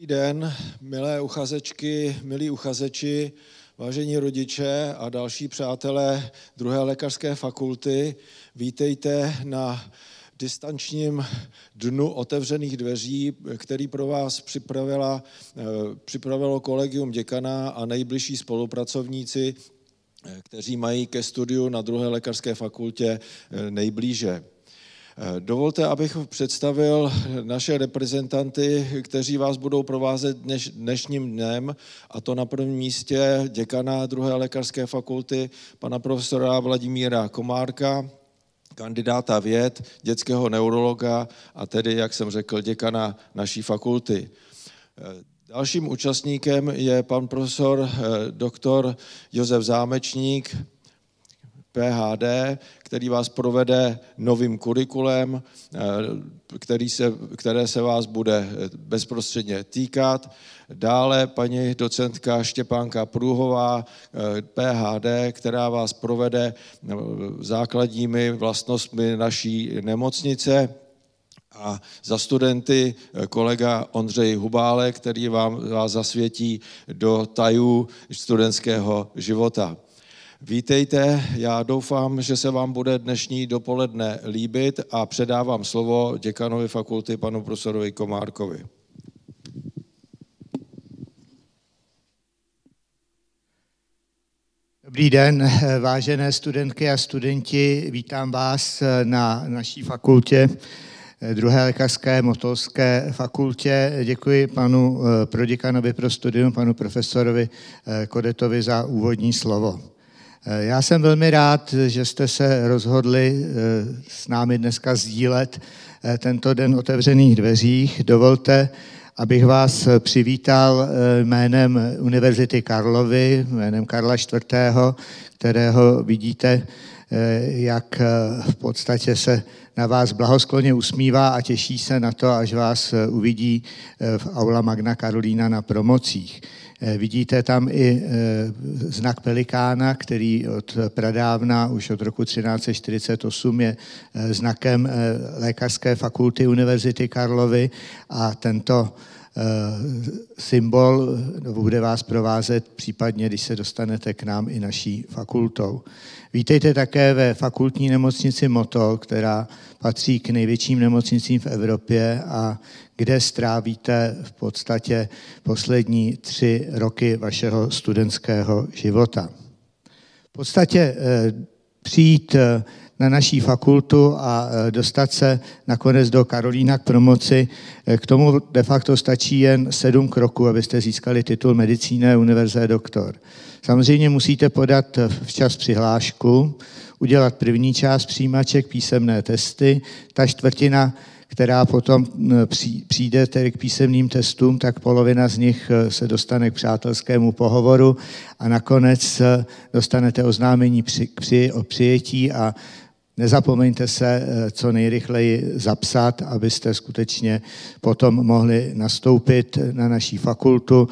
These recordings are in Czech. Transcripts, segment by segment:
Dobrý den, milé uchazečky, milí uchazeči, vážení rodiče a další přátelé druhé lékařské fakulty. Vítejte na distančním dnu otevřených dveří, který pro vás připravila, eh, připravilo kolegium děkana a nejbližší spolupracovníci, eh, kteří mají ke studiu na druhé lékařské fakultě eh, nejblíže. Dovolte, abych představil naše reprezentanty, kteří vás budou provázet dneš, dnešním dnem, a to na prvním místě děkana druhé lékařské fakulty, pana profesora Vladimíra Komárka, kandidáta věd, dětského neurologa a tedy, jak jsem řekl, děkana naší fakulty. Dalším účastníkem je pan profesor eh, doktor Josef Zámečník, PHD, který vás provede novým kurikulem, eh, který se, které se vás bude bezprostředně týkat. Dále paní docentka Štěpánka Průhová, eh, PHD, která vás provede eh, základními vlastnostmi naší nemocnice. A za studenty kolega Ondřej Hubále, který vám, vás zasvětí do tajů studentského života. Vítejte, já doufám, že se vám bude dnešní dopoledne líbit a předávám slovo děkanovi fakulty panu profesorovi Komárkovi. Dobrý den, vážené studentky a studenti, vítám vás na naší fakultě, druhé lékařské motolské fakultě. Děkuji panu proděkanovi pro studium, panu profesorovi Kodetovi za úvodní slovo. Eh, já jsem velmi rád, že jste se rozhodli eh, s námi dneska sdílet eh, tento den otevřených dveřích. Dovolte, abych vás přivítal jménem Univerzity Karlovy, jménem Karla IV., kterého vidíte, jak v podstatě se na vás blahoskloně usmívá a těší se na to, až vás uvidí v Aula Magna Karolína na promocích. Eh, vidíte tam i eh, znak pelikána, který od pradávna, už od roku 1348, je eh, znakem Lékařské fakulty Univerzity Karlovy. A tento symbol bude vás provázet případně, když se dostanete k nám i naší fakultou. Vítejte také ve fakultní nemocnici Motol, která patří k největším nemocnicím v Evropě a kde strávíte v podstatě poslední tři roky vašeho studentského života. V podstatě eh, přijít eh, na naší fakultu a eh, dostat se nakonec do Karolína k promoci. K tomu de facto stačí jen sedm kroků, abyste získali titul medicíny univerzé doktor. Samozřejmě musíte podat včas přihlášku, udělat první část přijímaček, písemné testy. Ta čtvrtina která potom přijde tedy k písemným testům, tak polovina z nich e, se dostane k přátelskému pohovoru a nakonec e, dostanete oznámení při, při, o přijetí a Nezapomeňte se e, co nejrychleji zapsat, abyste skutečně potom mohli nastoupit na naší fakultu.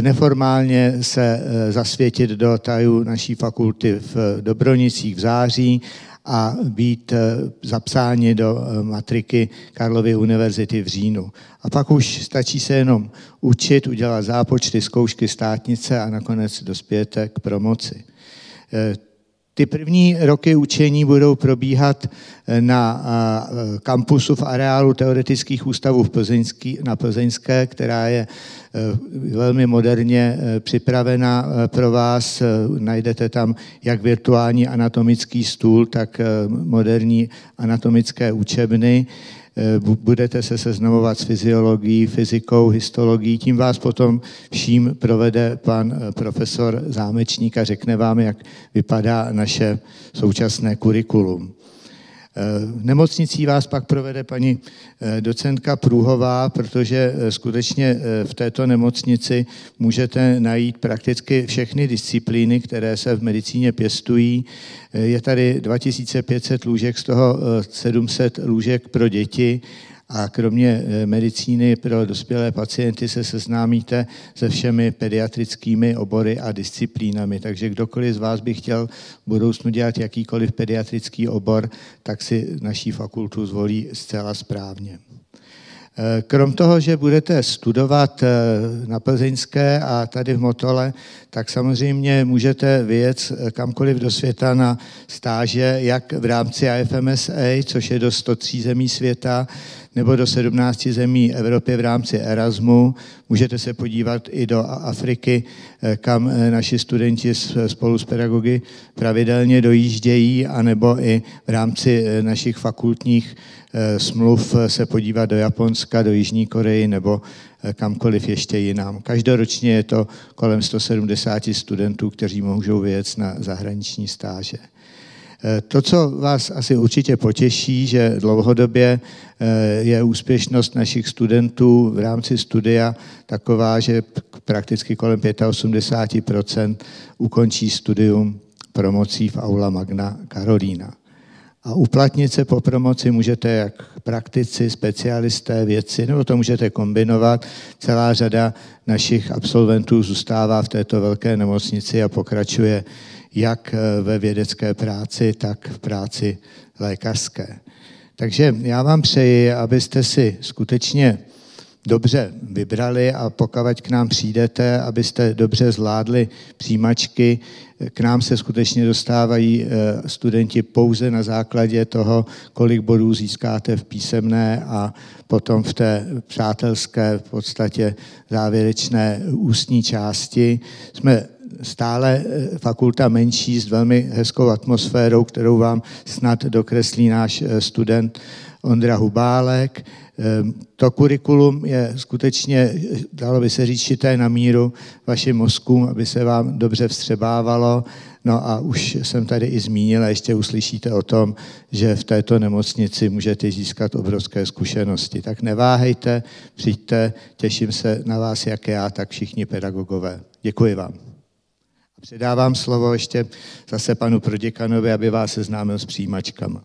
Neformálně se zasvětit do tajů naší fakulty v Dobronicích v září a být eh, zapsáni do eh, matriky Karlovy univerzity v říjnu. A pak už stačí se jenom učit, udělat zápočty, zkoušky státnice a nakonec dospějete k promoci. Ty první roky učení budou probíhat eh, na eh, kampusu v areálu teoretických ústavů v Plzeňský, na Plzeňské, která je eh, velmi moderně připravena pro vás. Najdete tam jak virtuální anatomický stůl, tak moderní anatomické učebny. Eh, budete se seznamovat s fyziologií, fyzikou, histologií, tím vás potom vším provede pan eh, profesor Zámečník a řekne vám, jak vypadá naše současné kurikulum. Nemocnicí vás pak provede paní eh, docentka Průhová, protože eh, skutečně eh, v této nemocnici můžete najít prakticky všechny disciplíny, které se v medicíně pěstují. Je tady 2500 lůžek, z toho 700 lůžek pro děti a kromě eh, medicíny pro dospělé pacienty se seznámíte se všemi pediatrickými obory a disciplínami. Takže kdokoliv z vás by chtěl v budoucnu dělat jakýkoliv pediatrický obor, tak si naší fakultu zvolí zcela správně. Krom toho, že budete studovat na Plzeňské a tady v Motole, tak samozřejmě můžete vyjet kamkoliv do světa na stáže, jak v rámci IFMSA, což je do 103 zemí světa, nebo do 17 zemí Evropy v rámci Erasmu. Můžete se podívat i do Afriky, eh, kam eh, naši studenti spolu s pedagogy pravidelně dojíždějí, anebo i v rámci eh, našich fakultních smluv se podívat do Japonska, do Jižní Koreji nebo kamkoliv ještě jinam. Každoročně je to kolem 170 studentů, kteří můžou vyjet na zahraniční stáže. Eh, to, co vás asi určitě potěší, že dlouhodobě eh, je úspěšnost našich studentů v rámci studia taková, že prakticky kolem 85% ukončí studium promocí v Aula Magna Karolína. A uplatnit se po promoci můžete jak praktici, specialisté, věci, nebo to můžete kombinovat. Celá řada našich absolventů zůstává v této velké nemocnici a pokračuje jak eh, ve vědecké práci, tak v práci lékařské. Takže já vám přeji, abyste si skutečně dobře vybrali a pokud k nám přijdete, abyste dobře zvládli přijímačky. K nám se skutečně dostávají eh, studenti pouze na základě toho, kolik bodů získáte v písemné a potom v té přátelské, v podstatě závěrečné ústní části. Jsme stále eh, fakulta menší s velmi hezkou atmosférou, kterou vám snad dokreslí náš eh, student Ondra Hubálek. Ehm, to kurikulum je skutečně, dalo by se říct, šité na míru vašim mozkům, aby se vám dobře vstřebávalo. No a už jsem tady i zmínil, a ještě uslyšíte o tom, že v této nemocnici můžete získat obrovské zkušenosti. Tak neváhejte, přijďte, těším se na vás, jak já, tak všichni pedagogové. Děkuji vám. Předávám slovo ještě zase panu proděkanovi, aby vás seznámil s přijímačkama.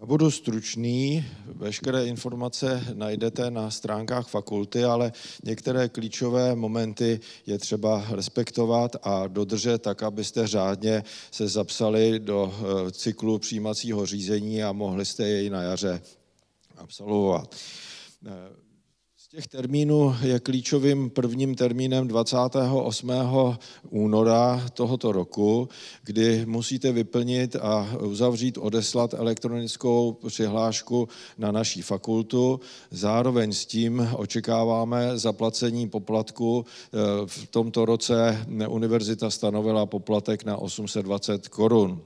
Já budu stručný, veškeré informace najdete na stránkách fakulty, ale některé klíčové momenty je třeba respektovat a dodržet tak, abyste řádně se zapsali do eh, cyklu přijímacího řízení a mohli jste jej na jaře absolvovat. Z těch termínů je klíčovým prvním termínem 28. února tohoto roku, kdy musíte vyplnit a uzavřít, odeslat elektronickou přihlášku na naší fakultu. Zároveň s tím očekáváme zaplacení poplatku. V tomto roce univerzita stanovila poplatek na 820 korun.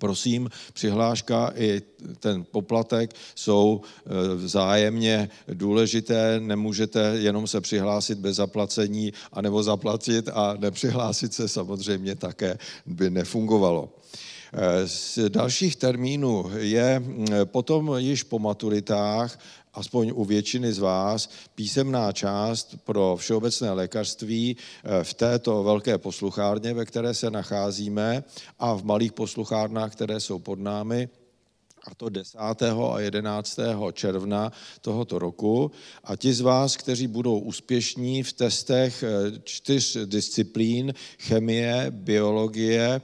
Prosím, přihláška i ten poplatek jsou e, vzájemně důležité, nemůžete jenom se přihlásit bez zaplacení, anebo zaplatit a nepřihlásit se samozřejmě také by nefungovalo. E, z dalších termínů je potom již po maturitách aspoň u většiny z vás, písemná část pro všeobecné lékařství eh, v této velké posluchárně, ve které se nacházíme, a v malých posluchárnách, které jsou pod námi, a to 10. a 11. června tohoto roku. A ti z vás, kteří budou úspěšní v testech eh, čtyř disciplín, chemie, biologie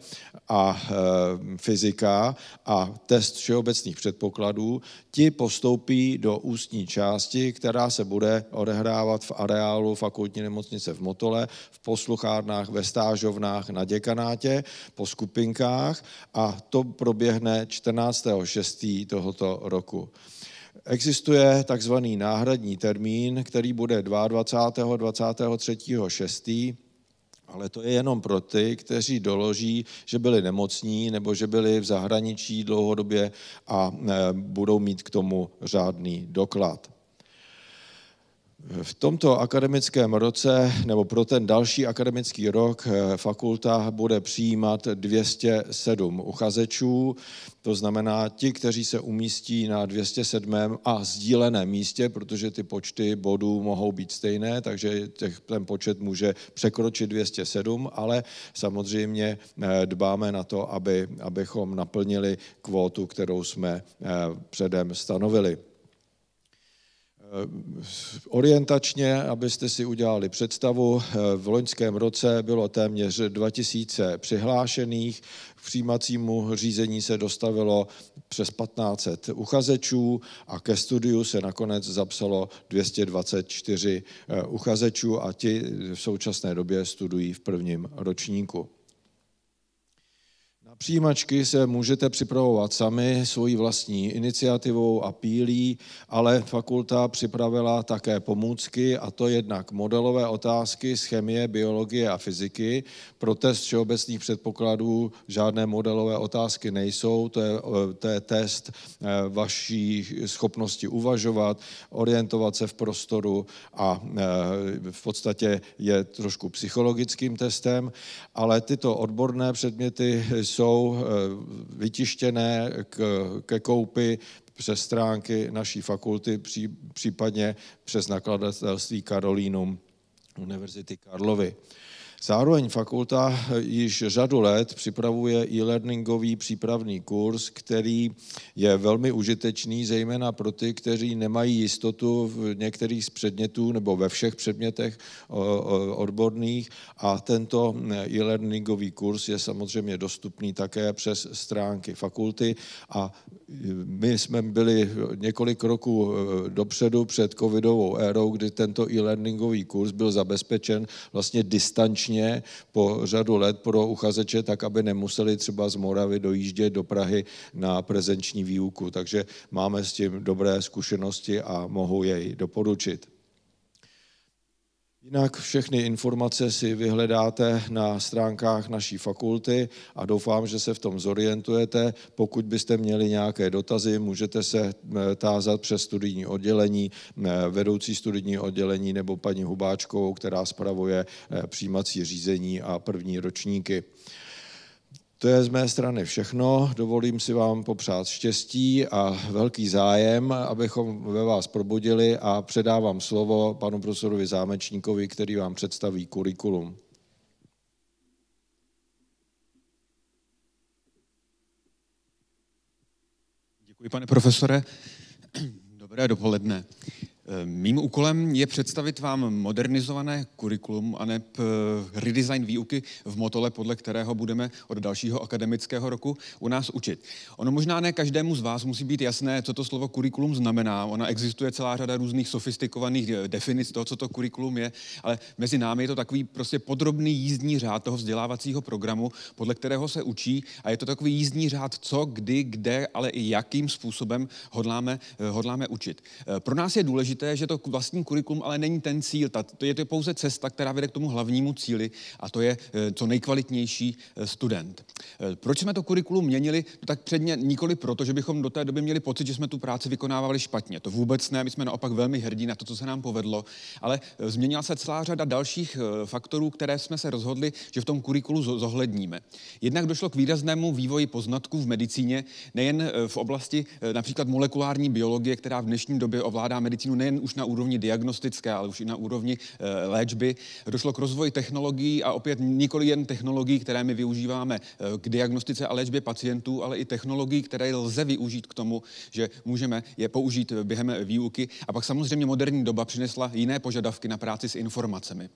a eh, fyzika a test všeobecných předpokladů, ti postoupí do ústní části, která se bude odehrávat v areálu fakultní nemocnice v Motole, v posluchárnách, ve stážovnách, na děkanátě, po skupinkách a to proběhne 14. 6. tohoto roku. Existuje takzvaný náhradní termín, který bude 22. 23. 6 ale to je jenom pro ty, kteří doloží, že byli nemocní nebo že byli v zahraničí dlouhodobě a e, budou mít k tomu řádný doklad. V tomto akademickém roce, nebo pro ten další akademický rok, eh, fakulta bude přijímat 207 uchazečů, to znamená ti, kteří se umístí na 207. a sdíleném místě, protože ty počty bodů mohou být stejné, takže ten počet může překročit 207, ale samozřejmě eh, dbáme na to, aby, abychom naplnili kvótu, kterou jsme eh, předem stanovili. Orientačně, abyste si udělali představu, v loňském roce bylo téměř 2000 přihlášených, k přijímacímu řízení se dostavilo přes 1500 uchazečů a ke studiu se nakonec zapsalo 224 uchazečů a ti v současné době studují v prvním ročníku. Přijímačky se můžete připravovat sami svojí vlastní iniciativou a pílí, ale fakulta připravila také pomůcky, a to jednak modelové otázky z chemie, biologie a fyziky. Pro test všeobecných předpokladů žádné modelové otázky nejsou, to je, to je test eh, vaší schopnosti uvažovat, orientovat se v prostoru a eh, v podstatě je trošku psychologickým testem, ale tyto odborné předměty jsou jsou eh, vytištěné ke koupi přes stránky naší fakulty, případně přes nakladatelství Karolínum Univerzity Karlovy. Zároveň fakulta již řadu let připravuje e-learningový přípravný kurz, který je velmi užitečný, zejména pro ty, kteří nemají jistotu v některých z předmětů nebo ve všech předmětech odborných. A tento e-learningový kurz je samozřejmě dostupný také přes stránky fakulty. A my jsme byli několik roků dopředu před covidovou érou, kdy tento e-learningový kurz byl zabezpečen vlastně distančně distančně po řadu let pro uchazeče, tak aby nemuseli třeba z Moravy dojíždět do Prahy na prezenční výuku. Takže máme s tím dobré zkušenosti a mohu jej doporučit. Jinak všechny informace si vyhledáte na stránkách naší fakulty a doufám, že se v tom zorientujete. Pokud byste měli nějaké dotazy, můžete se eh, tázat přes studijní oddělení, eh, vedoucí studijní oddělení nebo paní Hubáčkovou, která spravuje eh, přijímací řízení a první ročníky. To je z mé strany všechno. Dovolím si vám popřát štěstí a velký zájem, abychom ve vás probudili a předávám slovo panu profesorovi Zámečníkovi, který vám představí kurikulum. Děkuji, pane profesore. Dobré dopoledne. Mým úkolem je představit vám modernizované kurikulum a ne redesign výuky v Motole, podle kterého budeme od dalšího akademického roku u nás učit. Ono možná ne každému z vás musí být jasné, co to slovo kurikulum znamená. Ona existuje celá řada různých sofistikovaných eh, definic toho, co to kurikulum je, ale mezi námi je to takový prostě podrobný jízdní řád toho vzdělávacího programu, podle kterého se učí a je to takový jízdní řád, co, kdy, kde, ale i jakým způsobem hodláme, eh, hodláme učit. Eh, pro nás je důležité, důležité, že to vlastní kurikulum ale není ten cíl. To je to pouze cesta, která vede k tomu hlavnímu cíli a to je eh, co nejkvalitnější eh, student. Eh, proč jsme to kurikulum měnili? No tak předně nikoli proto, že bychom do té doby měli pocit, že jsme tu práci vykonávali špatně. To vůbec ne, my jsme naopak velmi hrdí na to, co se nám povedlo, ale změnila se celá řada dalších faktorů, které jsme se rozhodli, že v tom kurikulu zohledníme. Jednak došlo k výraznému vývoji poznatků v medicíně, nejen v oblasti například molekulární biologie, která v dnešní době ovládá medicínu nejen už na úrovni diagnostické, ale už i na úrovni e, léčby. Došlo k rozvoji technologií a opět nikoli jen technologií, které my využíváme e, k diagnostice a léčbě pacientů, ale i technologií, které lze využít k tomu, že můžeme je použít během výuky. A pak samozřejmě moderní doba přinesla jiné požadavky na práci s informacemi.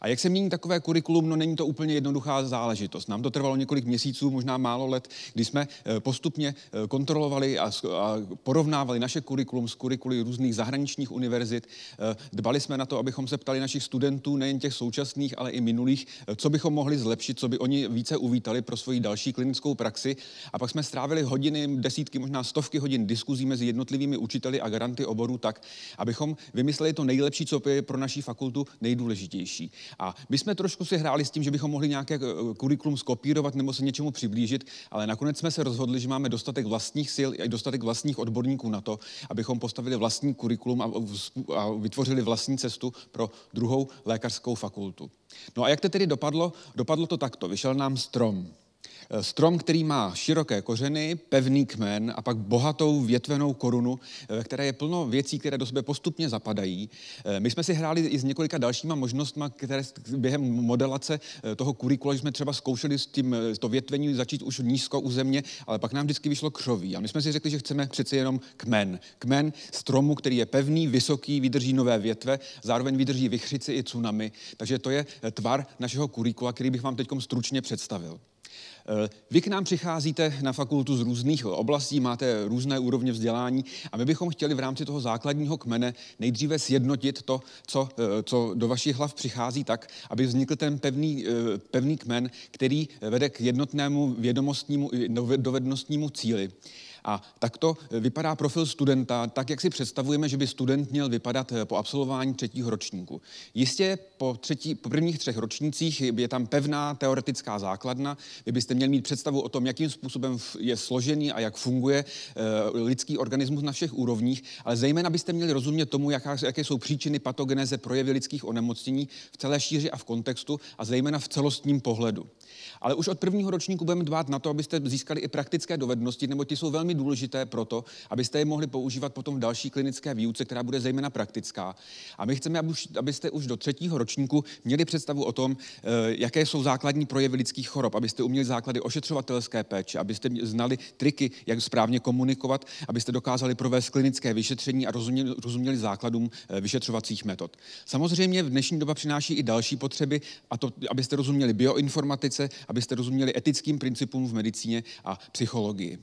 A jak se mění takové kurikulum, no není to úplně jednoduchá záležitost. Nám to trvalo několik měsíců, možná málo let, kdy jsme eh, postupně eh, kontrolovali a porovnávali naše kurikulum s kurikuly různých zahraničních univerzit. Eh, dbali jsme na to, abychom se ptali našich studentů, nejen těch současných, ale i minulých, co bychom mohli zlepšit, co by oni více uvítali pro svoji další klinickou praxi. A pak jsme strávili hodiny, desítky, možná stovky hodin diskuzí mezi jednotlivými učiteli a garanty oboru tak, abychom vymysleli to nejlepší, co je pro naší fakultu nejdůležitější lepší. A my jsme trošku si hráli s tím, že bychom mohli nějaké eh, kurikulum skopírovat nebo se něčemu přiblížit, ale nakonec jsme se rozhodli, že máme dostatek vlastních sil a dostatek vlastních odborníků na to, abychom postavili vlastní kurikulum a, a vytvořili vlastní cestu pro druhou lékařskou fakultu. No a jak to tedy dopadlo? Dopadlo to takto. Vyšel nám strom. Strom, který má široké kořeny, pevný kmen a pak bohatou větvenou korunu, ve které je plno věcí, které do sebe postupně zapadají. My jsme si hráli i s několika dalšíma možnostmi, které během modelace toho kurikula, jsme třeba zkoušeli s tím to větvení začít už nízko u země, ale pak nám vždycky vyšlo křoví. A my jsme si řekli, že chceme přeci jenom kmen. Kmen stromu, který je pevný, vysoký, vydrží nové větve, zároveň vydrží vychřici i tsunami. Takže to je tvar našeho kurikula, který bych vám teď stručně představil. Eh, vy k nám přicházíte na fakultu z různých oblastí, máte různé úrovně vzdělání a my bychom chtěli v rámci toho základního kmene nejdříve sjednotit to, co, eh, co do vašich hlav přichází tak, aby vznikl ten pevný, eh, pevný kmen, který vede k jednotnému vědomostnímu, dovednostnímu cíli. A takto vypadá profil studenta, tak jak si představujeme, že by student měl vypadat eh, po absolvování třetího ročníku. Jistě po, třetí, po prvních třech ročnících je tam pevná teoretická základna. Vy byste měli mít představu o tom, jakým způsobem je složený a jak funguje uh, lidský organismus na všech úrovních, ale zejména byste měli rozumět tomu, jaká, jaké jsou příčiny patogeneze projevy lidských onemocnění v celé šíři a v kontextu a zejména v celostním pohledu. Ale už od prvního ročníku budeme dbát na to, abyste získali i praktické dovednosti, nebo ty jsou velmi důležité pro to, abyste je mohli používat potom v další klinické výuce, která bude zejména praktická. A my chceme, abyste už do třetího ročníku měli představu o tom, eh, jaké jsou základní projevy lidských chorob, abyste uměli základy ošetřovatelské péče, abyste znali triky, jak správně komunikovat, abyste dokázali provést klinické vyšetření a rozuměli, rozuměli základům eh, vyšetřovacích metod. Samozřejmě v dnešní doba přináší i další potřeby, a to, abyste rozuměli bioinformatice, abyste rozuměli etickým principům v medicíně a psychologii.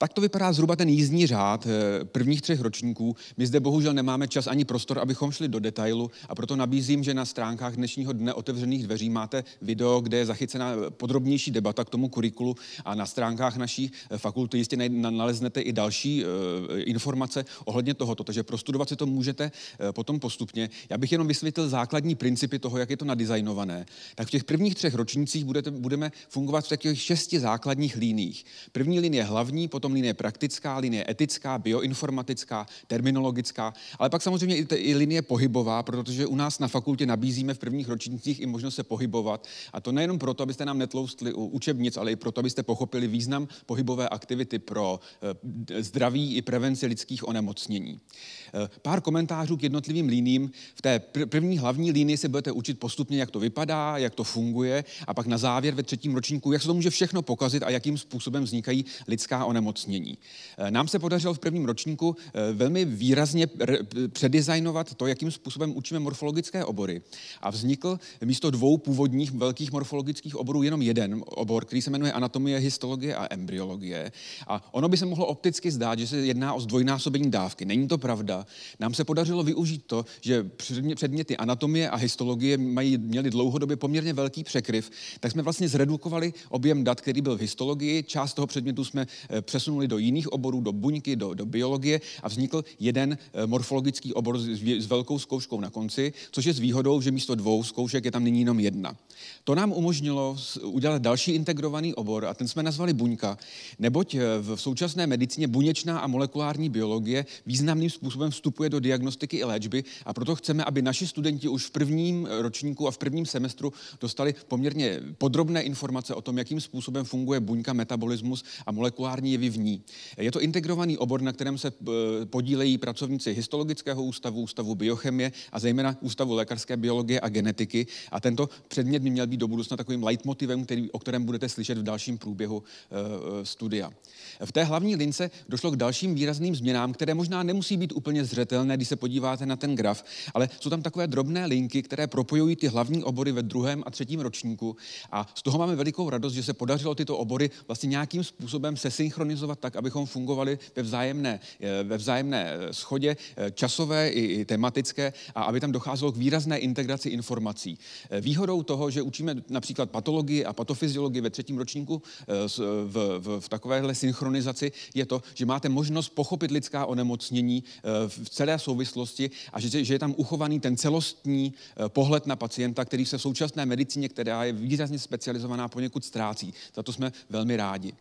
Tak to vypadá zhruba ten jízdní řád eh, prvních třech ročníků. My zde bohužel nemáme čas ani prostor, abychom šli do detailu a proto nabízím, že na stránkách dnešního dne otevřených dveří máte video, kde je zachycena podrobnější debata k tomu kurikulu a na stránkách naší eh, fakulty jistě naleznete i další eh, informace ohledně tohoto, takže prostudovat si to můžete potom postupně. Já bych jenom vysvětlil základní principy toho, jak je to nadizajnované. Tak v těch prvních třech ročnících budete, budeme fungovat v takových šesti základních líních. První linie hlavní, potom potom linie praktická, linie etická, bioinformatická, terminologická, ale pak samozřejmě i, i linie pohybová, protože u nás na fakultě nabízíme v prvních ročnících i možnost se pohybovat. A to nejenom proto, abyste nám netloustli u učebnic, ale i proto, abyste pochopili význam pohybové aktivity pro eh, zdraví i prevenci lidských onemocnění. Eh, pár komentářů k jednotlivým líním. V té první hlavní línii se budete učit postupně, jak to vypadá, jak to funguje a pak na závěr ve třetím ročníku, jak se to může všechno pokazit a jakým způsobem vznikají lidská onemocnění. Eh, nám se podařilo v prvním ročníku eh, velmi výrazně předizajnovat to, jakým způsobem učíme morfologické obory. A vznikl místo dvou původních velkých morfologických oborů jenom jeden obor, který se jmenuje anatomie, histologie a embryologie. A ono by se mohlo opticky zdát, že se jedná o zdvojnásobení dávky. Není to pravda nám se podařilo využít to, že předměty anatomie a histologie mají, měly dlouhodobě poměrně velký překryv, tak jsme vlastně zredukovali objem dat, který byl v histologii. Část toho předmětu jsme eh, přesunuli do jiných oborů, do buňky, do, do biologie a vznikl jeden eh, morfologický obor s, s velkou zkouškou na konci, což je s výhodou, že místo dvou zkoušek je tam nyní jenom jedna. To nám umožnilo udělat další integrovaný obor a ten jsme nazvali buňka, neboť eh, v současné medicíně buněčná a molekulární biologie významným způsobem způsobem vstupuje do diagnostiky i léčby a proto chceme, aby naši studenti už v prvním ročníku a v prvním semestru dostali poměrně podrobné informace o tom, jakým způsobem funguje buňka, metabolismus a molekulární jevy v ní. Je to integrovaný obor, na kterém se eh, podílejí pracovníci histologického ústavu, ústavu biochemie a zejména ústavu lékařské biologie a genetiky. A tento předmět by měl být do budoucna takovým leitmotivem, který, o kterém budete slyšet v dalším průběhu uh, studia. V té hlavní lince došlo k dalším výrazným změnám, které možná nemusí být úplně úplně zřetelné, když se podíváte na ten graf, ale jsou tam takové drobné linky, které propojují ty hlavní obory ve druhém a třetím ročníku. A z toho máme velikou radost, že se podařilo tyto obory vlastně nějakým způsobem se synchronizovat tak, abychom fungovali ve vzájemné, eh, ve vzájemné eh, schodě eh, časové i, i tematické a aby tam docházelo k výrazné integraci informací. Výhodou toho, že učíme například patologii a patofyziologii ve třetím ročníku v, v, v takovéhle synchronizaci, je to, že máte možnost pochopit lidská onemocnění v celé souvislosti a že, že je tam uchovaný ten celostní eh, pohled na pacienta, který se v současné medicíně, která je výrazně specializovaná, poněkud ztrácí. Za to jsme velmi rádi.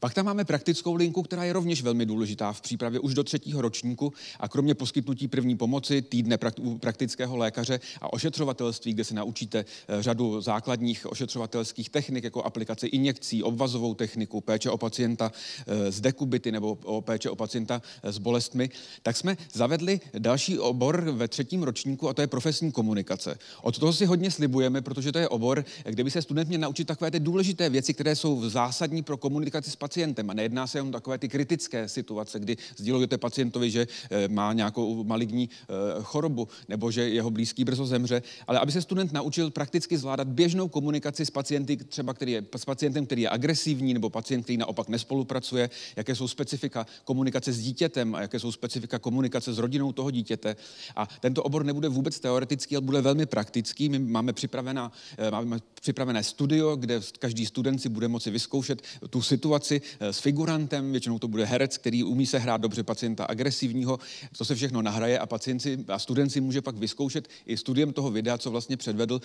Pak tam máme praktickou linku, která je rovněž velmi důležitá v přípravě už do třetího ročníku a kromě poskytnutí první pomoci, týdne praktického lékaře a ošetřovatelství, kde se naučíte eh, řadu základních ošetřovatelských technik, jako aplikace injekcí, obvazovou techniku, péče o pacienta eh, z dekubity nebo o péče o pacienta eh, s bolestmi, tak jsme zavedli další obor ve třetím ročníku a to je profesní komunikace. Od toho si hodně slibujeme, protože to je obor, kde by se student měl naučit takové ty důležité věci, které jsou zásadní pro komunikaci s pacientem. A nejedná se jen takové ty kritické situace, kdy sdělujete pacientovi, že eh, má nějakou maligní eh, chorobu nebo že jeho blízký brzo zemře, ale aby se student naučil prakticky zvládat běžnou komunikaci s pacienty, třeba který je, s pacientem, který je agresivní, nebo pacient, který naopak nespolupracuje, jaké jsou specifika komunikace s dítětem a jaké jsou specifika komunikace s rodinou toho dítěte. A tento obor nebude vůbec teoretický, ale bude velmi praktický. My máme, připravená, eh, máme připravené studio, kde každý student si bude moci vyzkoušet tu situaci eh, s figurantem, většinou to bude herec, který umí se hrát dobře pacienta agresivního, to se všechno nahraje a pacient si, a student si může pak vyzkoušet i studiem toho videa, co vlastně předvedl,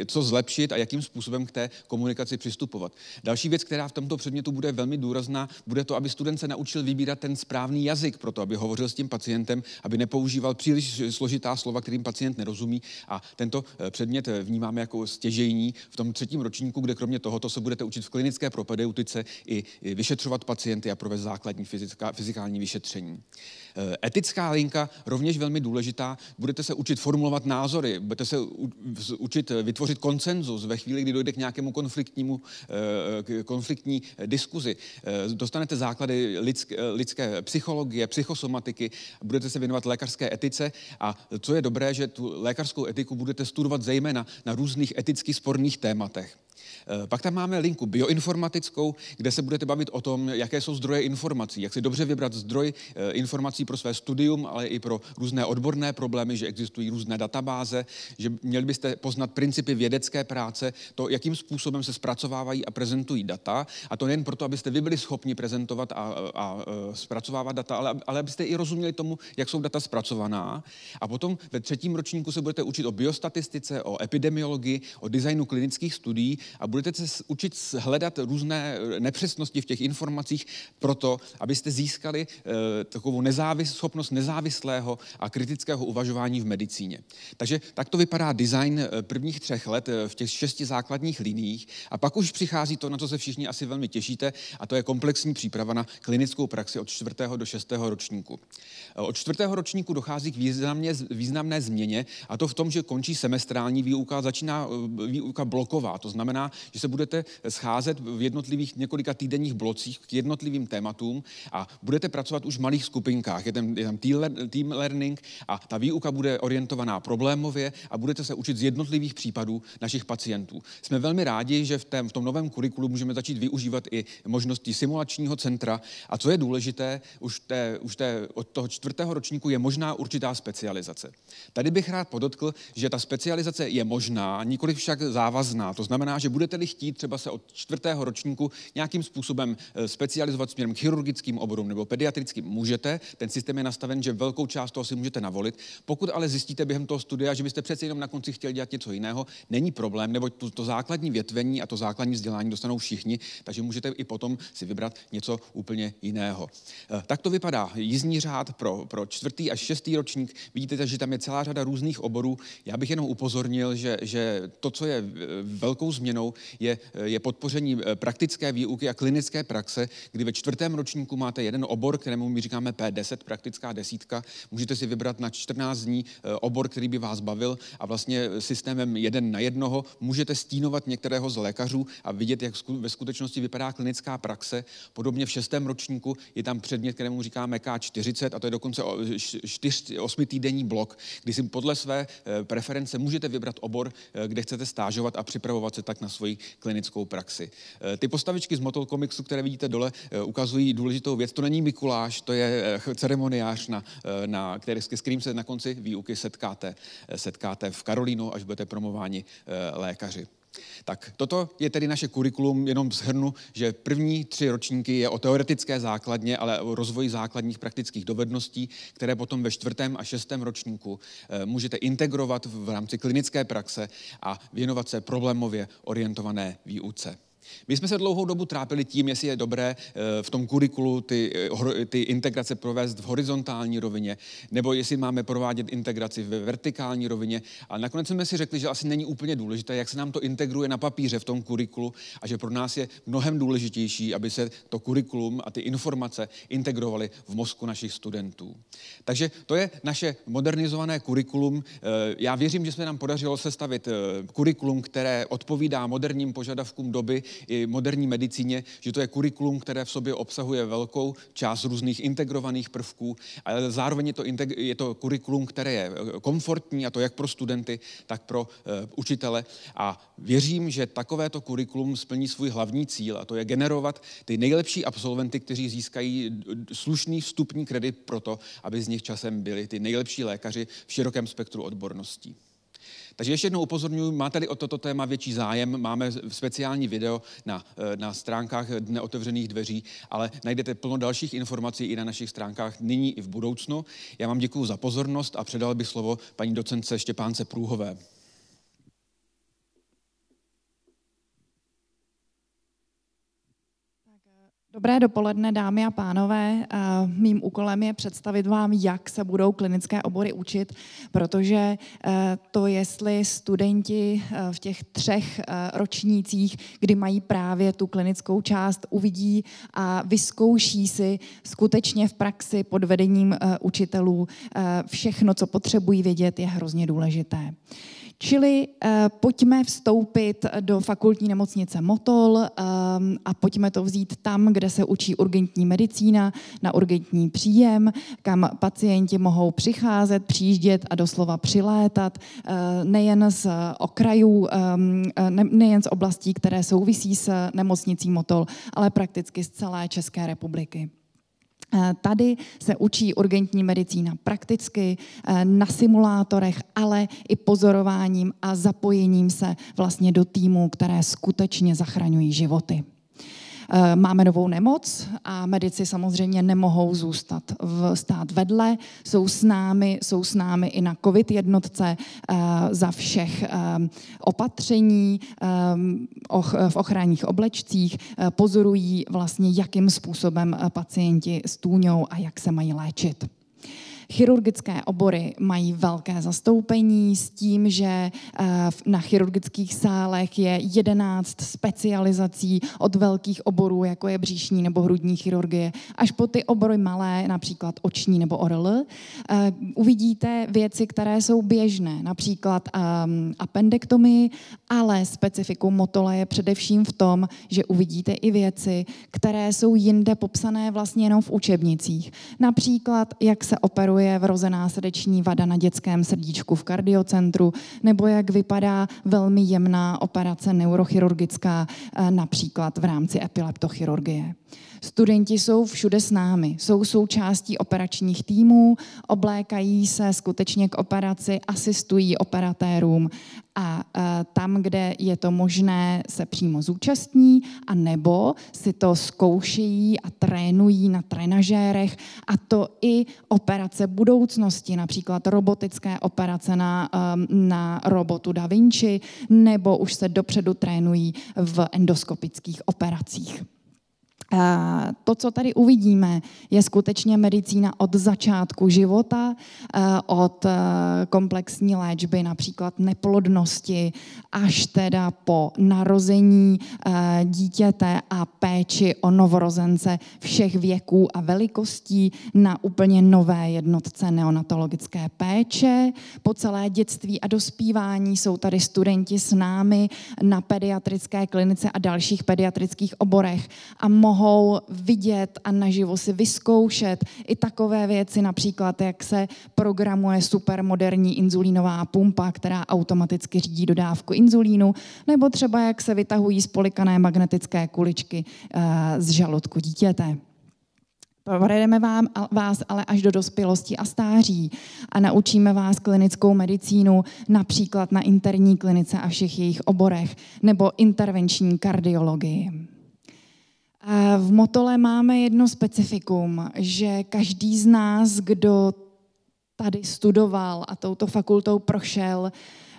eh, co zlepšit a jakým způsobem k té komunikaci přistupovat. Další věc, která v tomto předmětu bude velmi důrazná, bude to, aby student se naučil vybírat ten správný jazyk pro to, aby hovořil s tím pacientem, aby nepoužíval příliš složitá slova, kterým pacient nerozumí. A tento eh, předmět vnímáme jako stěžejní v tom třetím ročníku, kde kromě tohoto se budete učit v klinické propedeutice i vyšetřovat pacienty a provést základní fyzikální vyšetření. Eh, etická linka rovněž velmi důležitá. Budete se učit formulovat názory, budete se učit vytvořit konsenzus ve chvíli, kdy dojde k nějakému konfliktnímu, eh, konfliktní diskuzi. Eh, dostanete základy lidské, lidské psychologie, psychosomatiky, budete se věnovat lékařské etice a co je dobré, že tu lékařskou etiku budete studovat zejména na různých eticky sporných tématech. Eh, pak tam máme linku bioinformatickou, kde se budete bavit o tom, jaké jsou zdroje informací, jak si dobře vybrat zdroj eh, informací pro své studium, ale i pro různé odborné problémy, že existují různé databáze, že měli byste poznat principy vědecké práce, to, jakým způsobem se zpracovávají a prezentují data. A to nejen proto, abyste vy byli schopni prezentovat a, a, a eh, zpracovávat data, ale, ale abyste i rozuměli tomu, jak jsou data zpracovaná. A potom ve třetím ročníku se budete učit o biostatistice, o epidemiologii, o designu klinických studií a budete se učit hledat různé eh, nepřesnosti v těch informacích proto, abyste získali e, takovou nezávis, schopnost nezávislého a kritického uvažování v medicíně. Takže tak to vypadá design eh, prvních třech let v těch šesti základních liních a pak už přichází to, na co se všichni asi velmi těšíte, a to je komplexní příprava na klinickou praxi od čtvrtého do šestého ročníku. Od čtvrtého ročníku dochází k významně, významné změně a to v tom, že končí semestrální výuka, začíná výuka bloková. To znamená, že se budete scházet v jednotlivých několika týdenních blocích k jednotlivým tématům a budete pracovat už v malých skupinkách. Je tam, je tam team learning a ta výuka bude orientovaná problémově a budete se učit z jednotlivých případů našich pacientů. Jsme velmi rádi, že v, tém, v tom novém kurikulu můžeme začít využívat i možnosti simulačního centra a co je důležité, už, té, už té, od toho čtvrtého ročníku je možná určitá specializace. Tady bych rád podotkl, že ta specializace je možná, nikoliv však závazná. To znamená, že budete budete-li chtít třeba se od čtvrtého ročníku nějakým způsobem eh, specializovat směrem k chirurgickým oborům nebo pediatrickým, můžete. Ten systém je nastaven, že velkou část toho si můžete navolit. Pokud ale zjistíte během toho studia, že byste přece jenom na konci chtěli dělat něco jiného, není problém, nebo to, to základní větvení a to základní vzdělání dostanou všichni, takže můžete i potom si vybrat něco úplně jiného. Eh, tak to vypadá jízdní řád pro, pro čtvrtý až šestý ročník. Vidíte, že tam je celá řada různých oborů. Já bych jenom upozornil, že, že to, co je eh, velkou změnou, je, je podpoření eh, praktické výuky a klinické praxe, kdy ve čtvrtém ročníku máte jeden obor, kterému my říkáme P10, praktická desítka. Můžete si vybrat na 14 dní eh, obor, který by vás bavil a vlastně systémem jeden na jednoho můžete stínovat některého z lékařů a vidět, jak ve skutečnosti vypadá klinická praxe. Podobně v šestém ročníku je tam předmět, kterému říkáme K40 a to je dokonce čtyř, osmitýdenní blok, kdy si podle své eh, preference můžete vybrat obor, kde chcete stážovat a připravovat se tak na svoji klinickou praxi. Eh, ty postavičky z Motol Comicsu, které vidíte dole, eh, ukazují důležitou věc. To není Mikuláš, to je eh, ceremoniář, na, na, který, s kterým se na konci výuky setkáte, setkáte v Karolínu, až budete promováni lékaři. Tak toto je tedy naše kurikulum, jenom shrnu, že první tři ročníky je o teoretické základně, ale o rozvoji základních praktických dovedností, které potom ve čtvrtém a šestém ročníku eh, můžete integrovat v rámci klinické praxe a věnovat se problémově orientované výuce. My jsme se dlouhou dobu trápili tím, jestli je dobré v tom kurikulu ty, ty integrace provést v horizontální rovině, nebo jestli máme provádět integraci ve vertikální rovině. A nakonec jsme si řekli, že asi není úplně důležité, jak se nám to integruje na papíře v tom kurikulu a že pro nás je mnohem důležitější, aby se to kurikulum a ty informace integrovaly v mozku našich studentů. Takže to je naše modernizované kurikulum. Já věřím, že se nám podařilo sestavit kurikulum, které odpovídá moderním požadavkům doby i moderní medicíně, že to je kurikulum, které v sobě obsahuje velkou část různých integrovaných prvků, ale zároveň je to, je to kurikulum, které je eh, komfortní, a to jak pro studenty, tak pro uh, učitele. A věřím, že takovéto kurikulum splní svůj hlavní cíl, a to je generovat ty nejlepší absolventy, kteří získají slušný vstupní kredit pro to, aby z nich časem byli ty nejlepší lékaři v širokém spektru odborností. Takže ještě jednou upozorňuji, máte-li o toto téma větší zájem, máme speciální video na, eh, na stránkách Dne otevřených dveří, ale najdete plno dalších informací i na našich stránkách nyní i v budoucnu. Já vám děkuji za pozornost a předal bych slovo paní docence Štěpánce Průhové. Dobré dopoledne, dámy a pánové. Mým úkolem je představit vám, jak se budou klinické obory učit, protože eh, to, jestli studenti eh, v těch třech eh, ročnících, kdy mají právě tu klinickou část, uvidí a vyzkouší si skutečně v praxi pod vedením učitelů všechno, co potřebují vědět, je hrozně důležité. Čili uh, pojďme vstoupit do fakultní nemocnice Motol um, a pojďme to vzít tam, kde se učí urgentní medicína, na urgentní příjem, kam pacienti mohou přicházet, přijíždět a doslova přilétat, uh, nejen z okrajů, um, ne, nejen z oblastí, které souvisí s nemocnicí Motol, ale prakticky z celé České republiky. Eh, tady se učí urgentní medicína prakticky eh, na simulátorech, ale i pozorováním a zapojením se vlastně do týmů, které skutečně zachraňují životy. Eh, máme novou nemoc a medici samozřejmě nemohou zůstat v stát vedle, jsou s námi, jsou s námi i na COVID jednotce eh, za všech eh, opatření v ochranných oblečcích, pozorují vlastně, jakým způsobem pacienti stůňou a jak se mají léčit. Chirurgické obory mají velké zastoupení s tím, že eh, na chirurgických sálech je 11 specializací od velkých oborů, jako je bříšní nebo hrudní chirurgie, až po ty obory malé, například oční nebo ORL. Eh, uvidíte věci, které jsou běžné, například ehm, appendektomii, ale specifikum motole je především v tom, že uvidíte i věci, které jsou jinde popsané vlastně jenom v učebnicích. Například, jak se operuje je vrozená srdeční vada na dětském srdíčku v kardiocentru, nebo jak vypadá velmi jemná operace neurochirurgická, eh, například v rámci epileptochirurgie. Studenti jsou všude s námi, jsou součástí operačních týmů, oblékají se skutečně k operaci, asistují operatérům a e, tam, kde je to možné, se přímo zúčastní a nebo si to zkoušejí a trénují na trenažérech a to i operace budoucnosti, například robotické operace na, na robotu Da Vinci, nebo už se dopředu trénují v endoskopických operacích. To, co tady uvidíme, je skutečně medicína od začátku života, eh, od eh, komplexní léčby, například neplodnosti, až teda po narození eh, dítěte a péči o novorozence všech věků a velikostí na úplně nové jednotce neonatologické péče. Po celé dětství a dospívání jsou tady studenti s námi na pediatrické klinice a dalších pediatrických oborech a mohou mohou vidět a naživo si vyzkoušet i takové věci, například jak se programuje supermoderní inzulínová pumpa, která automaticky řídí dodávku inzulínu, nebo třeba jak se vytahují spolikané magnetické kuličky eh, z žaludku dítěte. Provedeme vám, vás ale až do dospělosti a stáří a naučíme vás klinickou medicínu například na interní klinice a všech jejich oborech nebo intervenční kardiologii. V Motole máme jedno specifikum, že každý z nás, kdo tady studoval a touto fakultou prošel,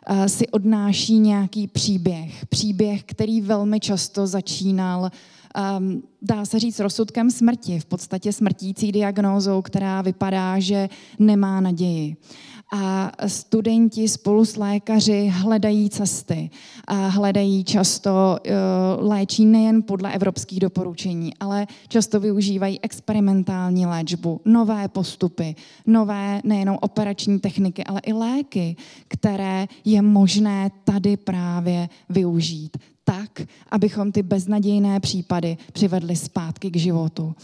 eh, si odnáší nějaký příběh. Příběh, který velmi často začínal um, dá se říct, rozsudkem smrti, v podstatě smrtící diagnózou, která vypadá, že nemá naději a studenti spolu s lékaři hledají cesty. A hledají často, eh, léčí nejen podle evropských doporučení, ale často využívají experimentální léčbu, nové postupy, nové nejenom operační techniky, ale i léky, které je možné tady právě využít tak, abychom ty beznadějné případy přivedli zpátky k životu.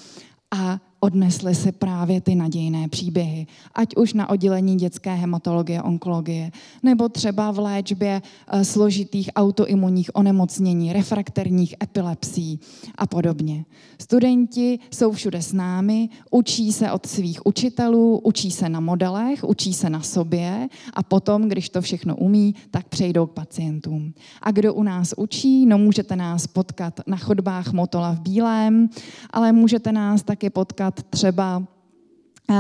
A odnesli si právě ty nadějné příběhy. Ať už na oddělení dětské hematologie, onkologie, nebo třeba v léčbě eh, složitých autoimunních onemocnění, refrakterních epilepsí a podobně. Studenti jsou všude s námi, učí se od svých učitelů, učí se na modelech, učí se na sobě a potom, když to všechno umí, tak přejdou k pacientům. A kdo u nás učí, no můžete nás potkat na chodbách Motola v Bílém, ale můžete nás taky potkat potkat třeba eh,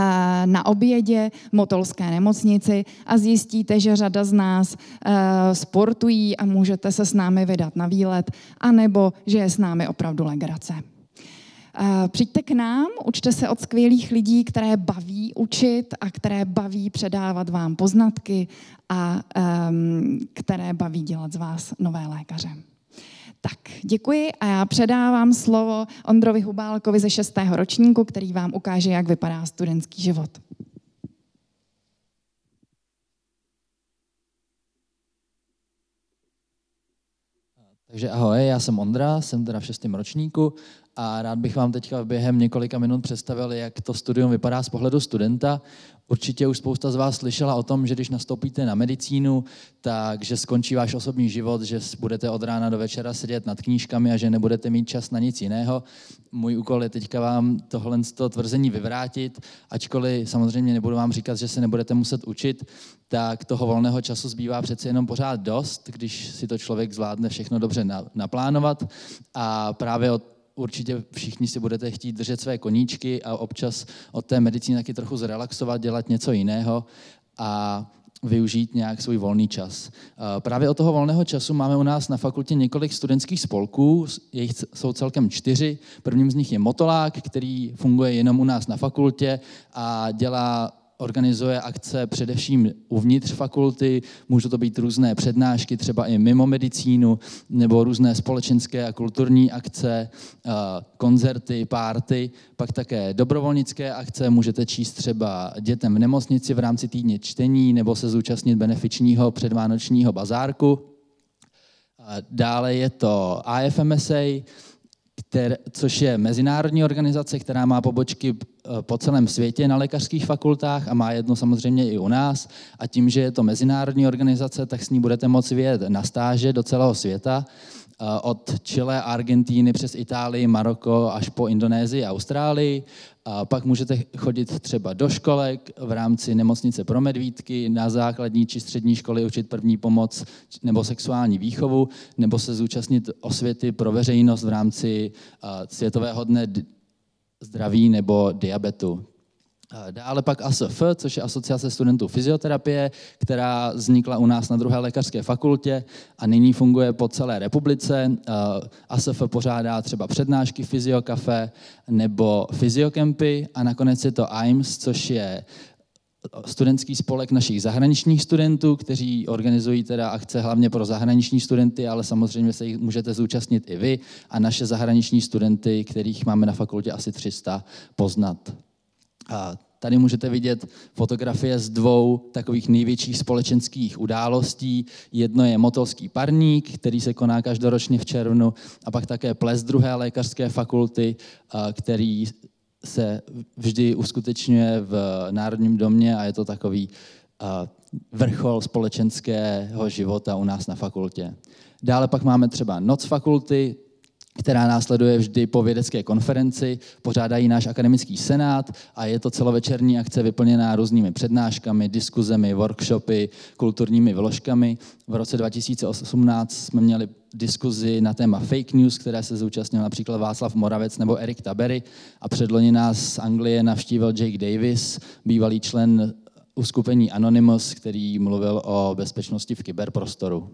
na obědě v Motolské nemocnici a zjistíte, že řada z nás eh, sportují a můžete se s námi vydat na výlet, anebo že je s námi opravdu legrace. Eh, přijďte k nám, učte se od skvělých lidí, které baví učit a které baví předávat vám poznatky a um, které baví dělat z vás nové lékaře. Tak, děkuji a já předávám slovo Ondrovi Hubálkovi ze šestého ročníku, který vám ukáže, jak vypadá studentský život. Takže ahoj, já jsem Ondra, jsem teda v šestém ročníku a rád bych vám teďka během několika minut představil, jak to studium vypadá z pohledu studenta. Určitě už spousta z vás slyšela o tom, že když nastoupíte na medicínu, takže skončí váš osobní život, že budete od rána do večera sedět nad knížkami a že nebudete mít čas na nic jiného. Můj úkol je teďka vám tohle tvrzení vyvrátit, ačkoliv samozřejmě nebudu vám říkat, že se nebudete muset učit, tak toho volného času zbývá přece jenom pořád dost, když si to člověk zvládne všechno dobře naplánovat. A právě od určitě všichni si budete chtít držet své koníčky a občas od té medicíny taky trochu zrelaxovat, dělat něco jiného a využít nějak svůj volný čas. Právě od toho volného času máme u nás na fakultě několik studentských spolků, jejich jsou celkem čtyři. Prvním z nich je Motolák, který funguje jenom u nás na fakultě a dělá organizuje akce především uvnitř fakulty, můžou to být různé přednášky, třeba i mimo medicínu, nebo různé společenské a kulturní akce, koncerty, párty, pak také dobrovolnické akce, můžete číst třeba dětem v nemocnici v rámci týdně čtení, nebo se zúčastnit benefičního předvánočního bazárku. Dále je to AFMSA, kter, což je mezinárodní organizace, která má pobočky eh, po celém světě na lékařských fakultách a má jedno samozřejmě i u nás. A tím, že je to mezinárodní organizace, tak s ní budete moci vyjet na stáže do celého světa. Eh, od Chile, Argentíny přes Itálii, Maroko až po Indonésii a Austrálii. A pak můžete chodit třeba do školek v rámci nemocnice pro medvídky, na základní či střední školy učit první pomoc nebo sexuální výchovu, nebo se zúčastnit osvěty pro veřejnost v rámci eh, Světového dne zdraví nebo diabetu. Dále pak ASF, což je Asociace studentů fyzioterapie, která vznikla u nás na druhé lékařské fakultě a nyní funguje po celé republice. ASF pořádá třeba přednášky fyziokafe nebo fyziokempy a nakonec je to AIMS, což je studentský spolek našich zahraničních studentů, kteří organizují teda akce hlavně pro zahraniční studenty, ale samozřejmě se jich můžete zúčastnit i vy a naše zahraniční studenty, kterých máme na fakultě asi 300, poznat. A tady můžete vidět fotografie z dvou takových největších společenských událostí. Jedno je Motolský parník, který se koná každoročně v červnu, a pak také ples druhé lékařské fakulty, který se vždy uskutečňuje v Národním domě a je to takový vrchol společenského života u nás na fakultě. Dále pak máme třeba Noc fakulty, která následuje vždy po vědecké konferenci, pořádají náš akademický senát a je to celovečerní akce vyplněná různými přednáškami, diskuzemi, workshopy, kulturními vložkami. V roce 2018 jsme měli diskuzi na téma fake news, které se zúčastnil například Václav Moravec nebo Erik Tabery a předloni nás z Anglie navštívil Jake Davis, bývalý člen uskupení Anonymous, který mluvil o bezpečnosti v kyberprostoru.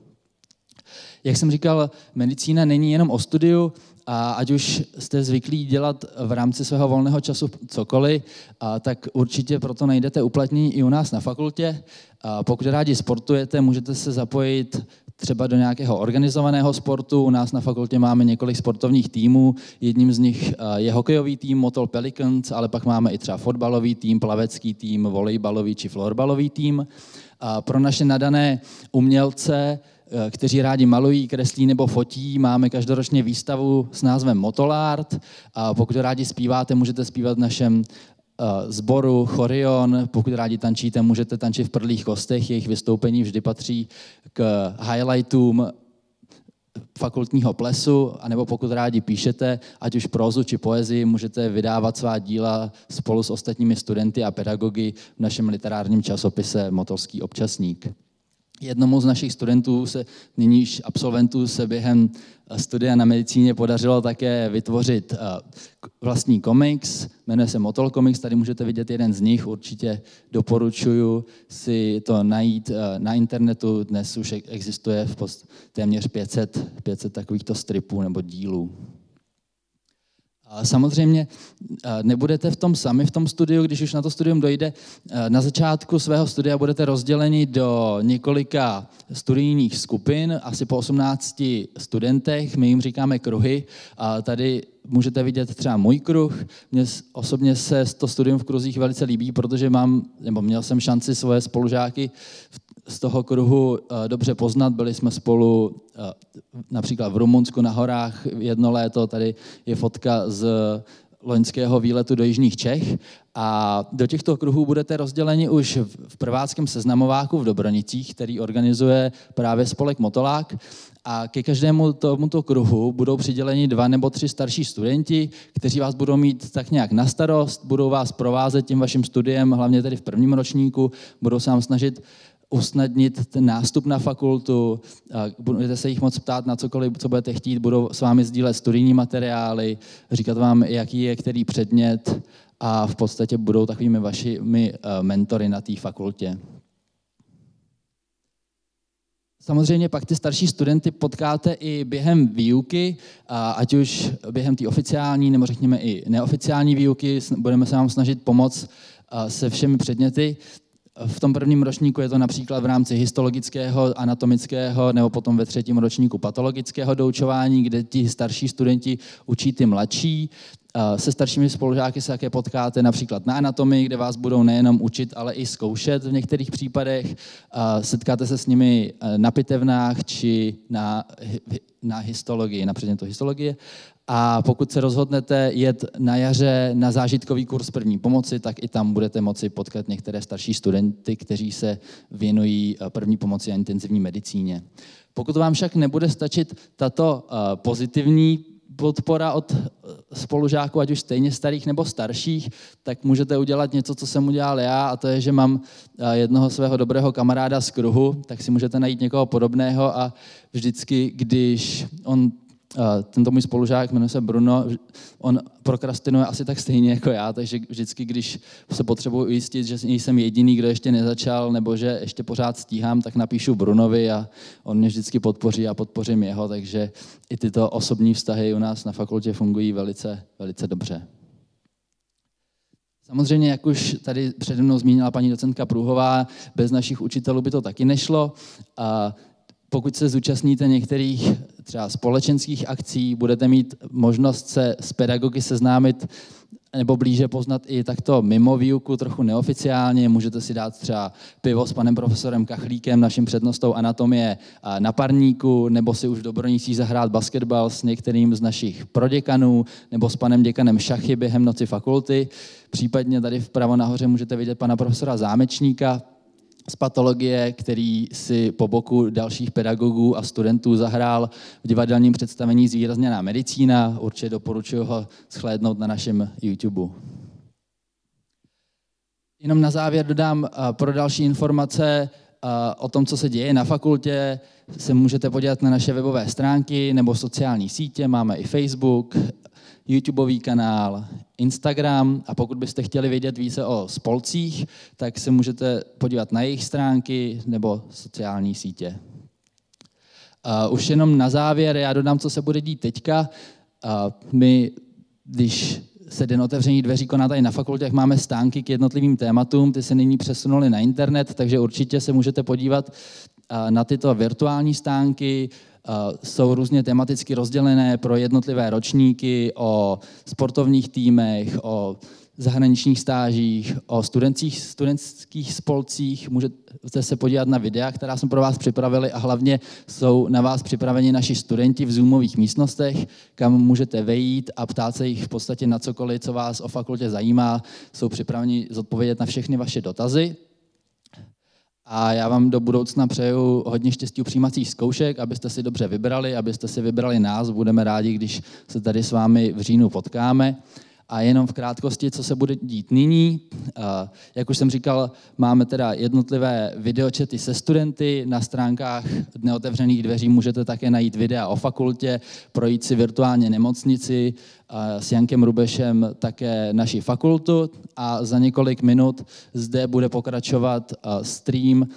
Jak jsem říkal, medicína není jenom o studiu, a ať už jste zvyklí dělat v rámci svého volného času cokoliv, a tak určitě proto najdete uplatnění i u nás na fakultě. A pokud rádi sportujete, můžete se zapojit třeba do nějakého organizovaného sportu. U nás na fakultě máme několik sportovních týmů. Jedním z nich je hokejový tým Motol Pelicans, ale pak máme i třeba fotbalový tým, plavecký tým, volejbalový či florbalový tým. A pro naše nadané umělce kteří rádi malují, kreslí nebo fotí. Máme každoročně výstavu s názvem Motolart. A pokud rádi zpíváte, můžete zpívat v našem sboru eh, Chorion. Pokud rádi tančíte, můžete tančit v Prdlých kostech. Jejich vystoupení vždy patří k highlightům fakultního plesu, anebo pokud rádi píšete, ať už prózu či poezii, můžete vydávat svá díla spolu s ostatními studenty a pedagogy v našem literárním časopise Motolský občasník. Jednomu z našich studentů, se, nyníž absolventů, se během eh, studia na medicíně podařilo také vytvořit eh, vlastní komiks, jmenuje se Motol Comics, tady můžete vidět jeden z nich, určitě doporučuji si to najít eh, na internetu, dnes už existuje v post, téměř 500, 500 takovýchto stripů nebo dílů. Samozřejmě nebudete v tom sami v tom studiu, když už na to studium dojde. Na začátku svého studia budete rozděleni do několika studijních skupin, asi po 18 studentech, my jim říkáme kruhy. A tady můžete vidět třeba můj kruh. Mně osobně se to studium v kruzích velice líbí, protože mám, nebo měl jsem šanci svoje spolužáky z toho kruhu eh, dobře poznat. Byli jsme spolu eh, například v Rumunsku na horách jedno léto. Tady je fotka z loňského výletu do Jižních Čech a do těchto kruhů budete rozděleni už v prváckém seznamováku v Dobronicích, který organizuje právě spolek Motolák a ke každému tomuto kruhu budou přiděleni dva nebo tři starší studenti, kteří vás budou mít tak nějak na starost, budou vás provázet tím vaším studiem, hlavně tedy v prvním ročníku, budou se vám snažit usnadnit ten nástup na fakultu, budete se jich moc ptát na cokoliv, co budete chtít, budou s vámi sdílet studijní materiály, říkat vám, jaký je který předmět a v podstatě budou takovými vašimi eh, mentory na té fakultě. Samozřejmě pak ty starší studenty potkáte i během výuky, ať už během té oficiální nebo řekněme i neoficiální výuky. Budeme se vám snažit pomoct se všemi předměty. V tom prvním ročníku je to například v rámci histologického, anatomického nebo potom ve třetím ročníku patologického doučování, kde ti starší studenti učí ty mladší. Se staršími spolužáky se také potkáte například na anatomii, kde vás budou nejenom učit, ale i zkoušet v některých případech. Setkáte se s nimi e, na pitevnách či na, na histologii, na předmětu histologie. A pokud se rozhodnete jet na jaře na zážitkový kurz první pomoci, tak i tam budete moci potkat některé starší studenty, kteří se věnují e, první pomoci a intenzivní medicíně. Pokud vám však nebude stačit tato e, pozitivní podpora od eh, spolužáků, ať už stejně starých nebo starších, tak můžete udělat něco, co jsem udělal já, a to je, že mám eh, jednoho svého dobrého kamaráda z kruhu, tak si můžete najít někoho podobného a vždycky, když on tento můj spolužák, jmenuje se Bruno, on prokrastinuje asi tak stejně jako já, takže vždycky, když se potřebuji ujistit, že jsem jediný, kdo ještě nezačal, nebo že ještě pořád stíhám, tak napíšu Brunovi a on mě vždycky podpoří a podpořím jeho, takže i tyto osobní vztahy u nás na fakultě fungují velice, velice dobře. Samozřejmě, jak už tady přede mnou zmínila paní docentka Průhová, bez našich učitelů by to taky nešlo. A pokud se zúčastníte některých třeba společenských akcí, budete mít možnost se s pedagogy seznámit nebo blíže poznat i takto mimo výuku, trochu neoficiálně. Můžete si dát třeba pivo s panem profesorem Kachlíkem, naším přednostou anatomie na parníku, nebo si už v Dobronicích zahrát basketbal s některým z našich proděkanů, nebo s panem děkanem šachy během noci fakulty. Případně tady vpravo nahoře můžete vidět pana profesora Zámečníka, z patologie, který si po boku dalších pedagogů a studentů zahrál v divadelním představení Zvýrazněná medicína. Určitě doporučuji ho shlédnout na našem YouTube. Jenom na závěr dodám pro další informace o tom, co se děje na fakultě, se můžete podívat na naše webové stránky nebo sociální sítě, máme i Facebook, YouTubeový kanál, Instagram a pokud byste chtěli vědět více o spolcích, tak se můžete podívat na jejich stránky nebo sociální sítě. Uh, už jenom na závěr, já dodám, co se bude dít teďka. Uh, my, když se den otevření dveří koná tady na fakultě, máme stánky k jednotlivým tématům, ty se nyní přesunuly na internet, takže určitě se můžete podívat na tyto virtuální stánky, jsou různě tematicky rozdělené pro jednotlivé ročníky o sportovních týmech, o zahraničních stážích, o studentských, studentských spolcích. Můžete se podívat na videa, která jsme pro vás připravili a hlavně jsou na vás připraveni naši studenti v Zoomových místnostech, kam můžete vejít a ptát se jich v podstatě na cokoliv, co vás o fakultě zajímá. Jsou připraveni zodpovědět na všechny vaše dotazy. A já vám do budoucna přeju hodně štěstí u přijímacích zkoušek, abyste si dobře vybrali, abyste si vybrali nás. Budeme rádi, když se tady s vámi v říjnu potkáme. A jenom v krátkosti, co se bude dít nyní. Jak už jsem říkal, máme teda jednotlivé videočety se studenty. Na stránkách Dne otevřených dveří můžete také najít videa o fakultě, projít si virtuálně nemocnici, s Jankem Rubešem také naši fakultu a za několik minut zde bude pokračovat stream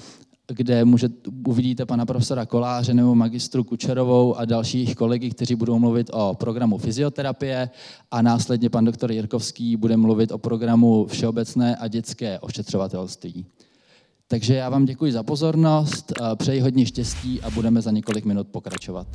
kde můžete, uvidíte pana profesora Koláře nebo magistru Kučerovou a dalších kolegy, kteří budou mluvit o programu fyzioterapie a následně pan doktor Jirkovský bude mluvit o programu všeobecné a dětské ošetřovatelství. Takže já vám děkuji za pozornost, přeji hodně štěstí a budeme za několik minut pokračovat.